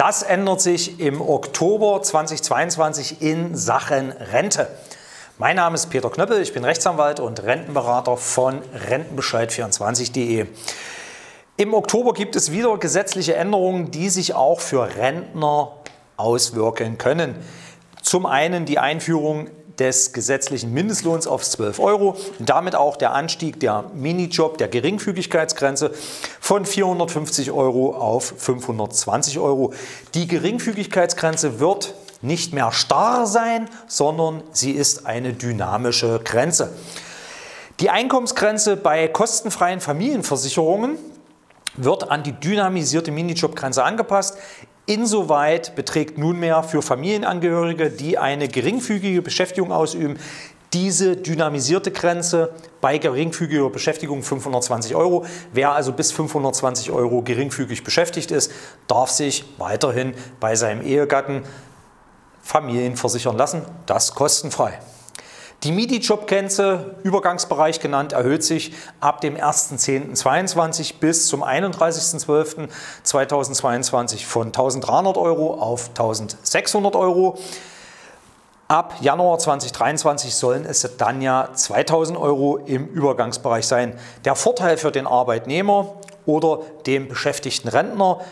Das ändert sich im Oktober 2022 in Sachen Rente. Mein Name ist Peter Knöppel, ich bin Rechtsanwalt und Rentenberater von Rentenbescheid24.de. Im Oktober gibt es wieder gesetzliche Änderungen, die sich auch für Rentner auswirken können. Zum einen die Einführung des gesetzlichen Mindestlohns auf 12 Euro. Damit auch der Anstieg der Minijob, der Geringfügigkeitsgrenze von 450 Euro auf 520 Euro. Die Geringfügigkeitsgrenze wird nicht mehr starr sein, sondern sie ist eine dynamische Grenze. Die Einkommensgrenze bei kostenfreien Familienversicherungen wird an die dynamisierte Minijobgrenze angepasst. Insoweit beträgt nunmehr für Familienangehörige, die eine geringfügige Beschäftigung ausüben, diese dynamisierte Grenze bei geringfügiger Beschäftigung 520 Euro. Wer also bis 520 Euro geringfügig beschäftigt ist, darf sich weiterhin bei seinem Ehegatten Familien versichern lassen, das kostenfrei. Die MIDI-Jobgrenze, Übergangsbereich genannt, erhöht sich ab dem 1.10.22 bis zum 31.12.2022 von 1.300 Euro auf 1.600 Euro. Ab Januar 2023 sollen es dann ja 2000 Euro im Übergangsbereich sein. Der Vorteil für den Arbeitnehmer oder den beschäftigten Rentner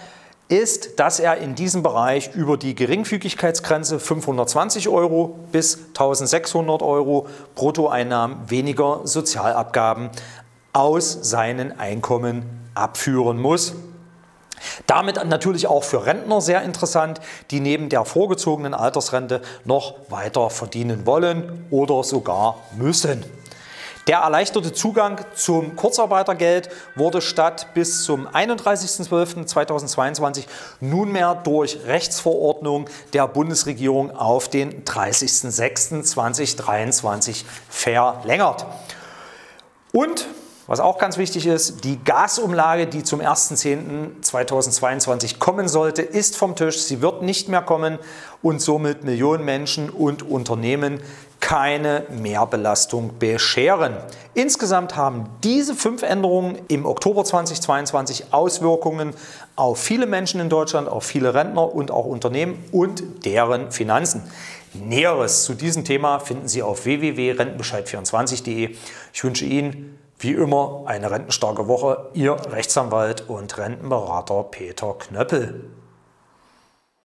ist, dass er in diesem Bereich über die Geringfügigkeitsgrenze 520 Euro bis 1600 Euro Bruttoeinnahmen weniger Sozialabgaben aus seinen Einkommen abführen muss. Damit natürlich auch für Rentner sehr interessant, die neben der vorgezogenen Altersrente noch weiter verdienen wollen oder sogar müssen. Der erleichterte Zugang zum Kurzarbeitergeld wurde statt bis zum 31.12.2022 nunmehr durch Rechtsverordnung der Bundesregierung auf den 30.06.2023 verlängert. Und was auch ganz wichtig ist, die Gasumlage, die zum 1.10.2022 kommen sollte, ist vom Tisch. Sie wird nicht mehr kommen und somit Millionen Menschen und Unternehmen keine Mehrbelastung bescheren. Insgesamt haben diese fünf Änderungen im Oktober 2022 Auswirkungen auf viele Menschen in Deutschland, auf viele Rentner und auch Unternehmen und deren Finanzen. Näheres zu diesem Thema finden Sie auf www.rentenbescheid24.de. Ich wünsche Ihnen wie immer eine rentenstarke Woche. Ihr Rechtsanwalt und Rentenberater Peter Knöppel.